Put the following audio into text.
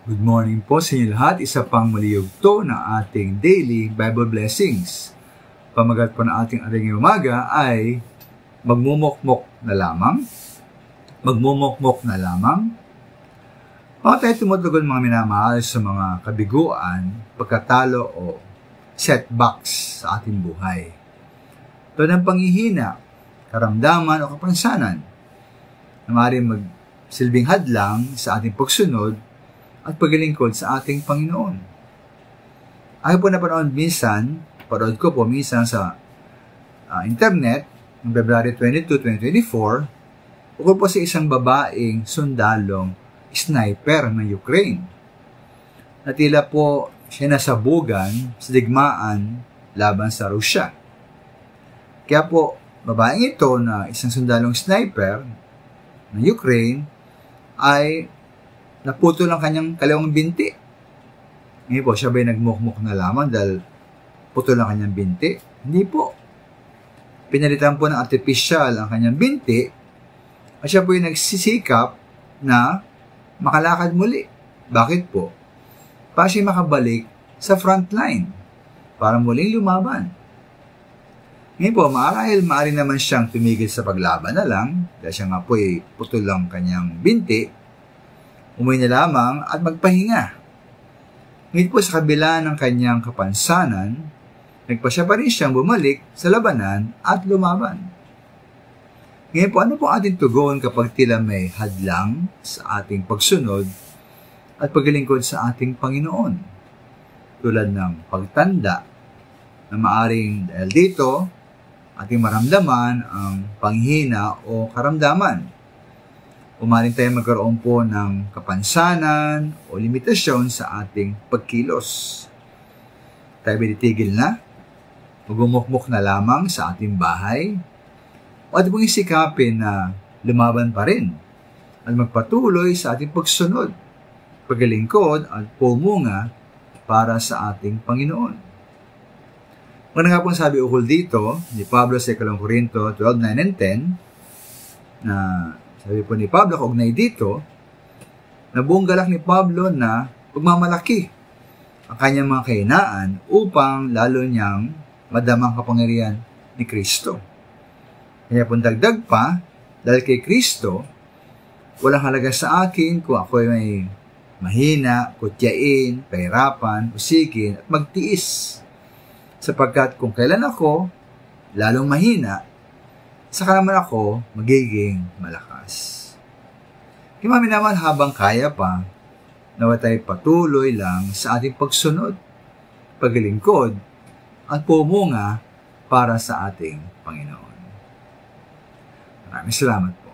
Good morning po sa inyo lahat. Isa pang maliyugto na ating daily Bible blessings. Pamagat po ng ating aring umaga ay magmumokmok na lamang. Magmumokmok na lamang. Baka tayo tumutugon mga minamahal sa mga kabiguan, pagkatalo o setbacks sa ating buhay. Ito ng panghihina, karamdaman o kapansanan na maaaring magsilbing hadlang sa ating pagsunod at paglilingkod sa ating Panginoon. Ako po napanood minsan, parood ko po minsan sa uh, internet, noong February 22, 2024, ukol po sa isang babaeng sundalong sniper ng Ukraine. Na po siya nasabugan sa digmaan laban sa Rusya. Kaya po, babaeng ito na isang sundalong sniper ng Ukraine ay naputol ang kanyang kalawang binti. Ngayon po, siya ba'y nagmukmuk na lamang dahil putol ang kanyang binti? Hindi po. Pinalitan po ng artificial ang kanyang binti at siya po yung nagsisikap na makalakad muli. Bakit po? Para siya makabalik sa front line para muling lumaban. Ngayon po, maarahil maaari naman siyang tumigil sa paglaban na lang dahil siya nga po ay putol ang kanyang binti umuwi na lamang at magpahinga. Ngunit po sa kabila ng kanyang kapansanan, nagpasya pa rin siyang bumalik sa labanan at lumaban. Ngayon po, ano po ating tugon kapag tila may hadlang sa ating pagsunod at paglilingkod sa ating Panginoon? Tulad ng pagtanda na maaring dahil dito, ating maramdaman ang panghina o karamdaman umaring tayo magkaroon po ng kapansanan o limitasyon sa ating pagkilos. Tayo binitigil na, magumukmuk na lamang sa ating bahay, o at mong isikapin na lumaban pa rin at magpatuloy sa ating pagsunod, paglingkod at pumunga para sa ating Panginoon. Mga nga pong sabi ukol dito ni Pablo sa 2 Corinto 12, 9 and 10 na sabi po ni Pablo, kaugnay dito, na buong galak ni Pablo na pagmamalaki ang kanyang mga kainaan upang lalo niyang madamang kapangyarihan ni Kristo. Kaya po dagdag pa, dahil kay Kristo, walang halaga sa akin kung ako ay may mahina, kutyain, pahirapan, usikin, at magtiis. Sapagkat kung kailan ako lalong mahina, saka naman ako magiging malakas. Kaya naman habang kaya pa, nawa tayo patuloy lang sa ating pagsunod, paglingkod, at pumunga para sa ating Panginoon. Maraming salamat